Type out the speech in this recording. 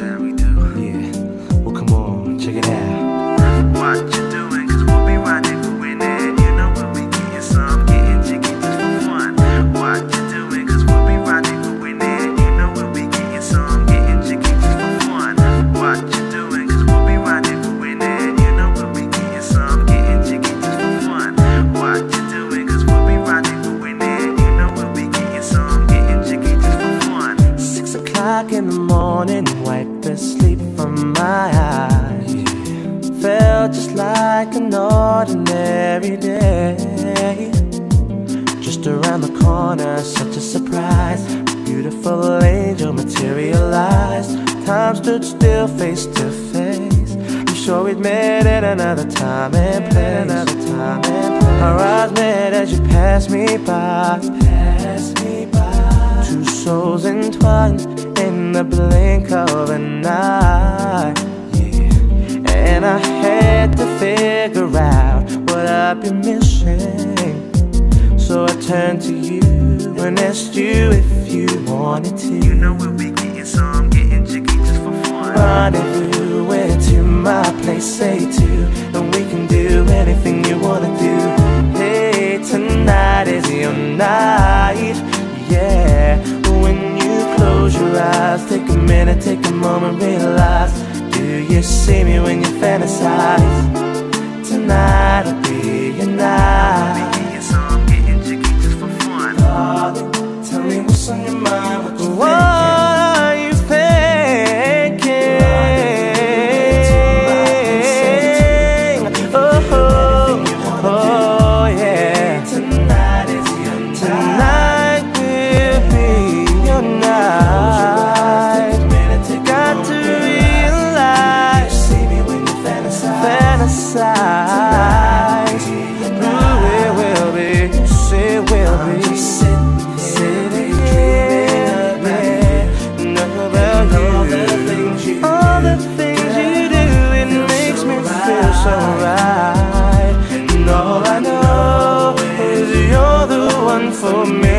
how o'clock in the morning, wipe the sleep from my eyes. Felt just like an ordinary day. Just around the corner, such a surprise. A beautiful angel materialized. Time stood still, face to face. I'm sure we'd met at another time and place. Another time and place. Our eyes met as you passed me by. Passed me by. Two souls entwined in the blink of an eye. Yeah. And I had to figure out what I've been missing. So I turned to you and asked you if you wanted to. You know we'll be getting some, getting jiggy just for fun. Rendezvous went to my place, say two, and we can do anything you wanna do. Hey, tonight is your night, close your eyes, take a minute, take a moment, realize. Do you see me when you fantasize? Tonight'll be your night. Getting some, getting jiggy just for fun. Darling, tell me what's on your for me.